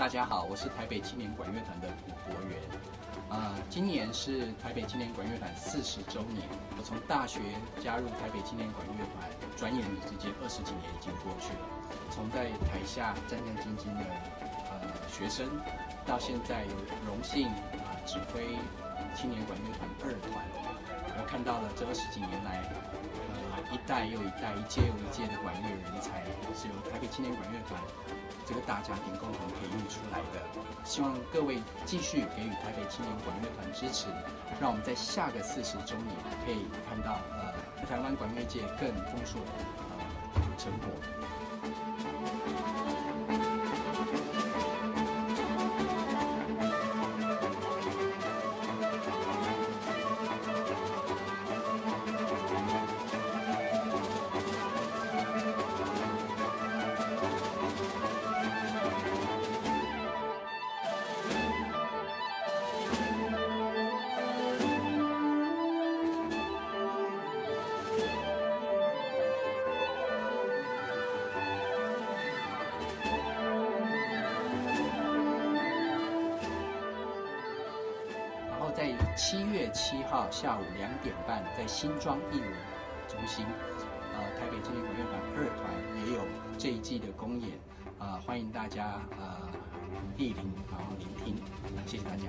大家好，我是台北青年管乐团的古博元。啊，今年是台北青年管乐团四十周年。我从大学加入台北青年管乐团，转眼之间二十几年已经过去了。从在台下战战兢兢的呃学生，到现在有荣幸啊指挥青年管乐团二团，我看到了这二十几年来，一代又一代、一届又一届的管乐人才，是由台北青年管乐团。这个大家庭共同培育出来的，希望各位继续给予台北青年管乐团支持，让我们在下个四十周年可以看到呃台湾管乐界更丰硕的呃成果。在七月七号下午两点半，在新庄艺文中心，呃，台北青年管乐团二团也有这一季的公演，啊，欢迎大家呃莅临，好好聆听，谢谢大家。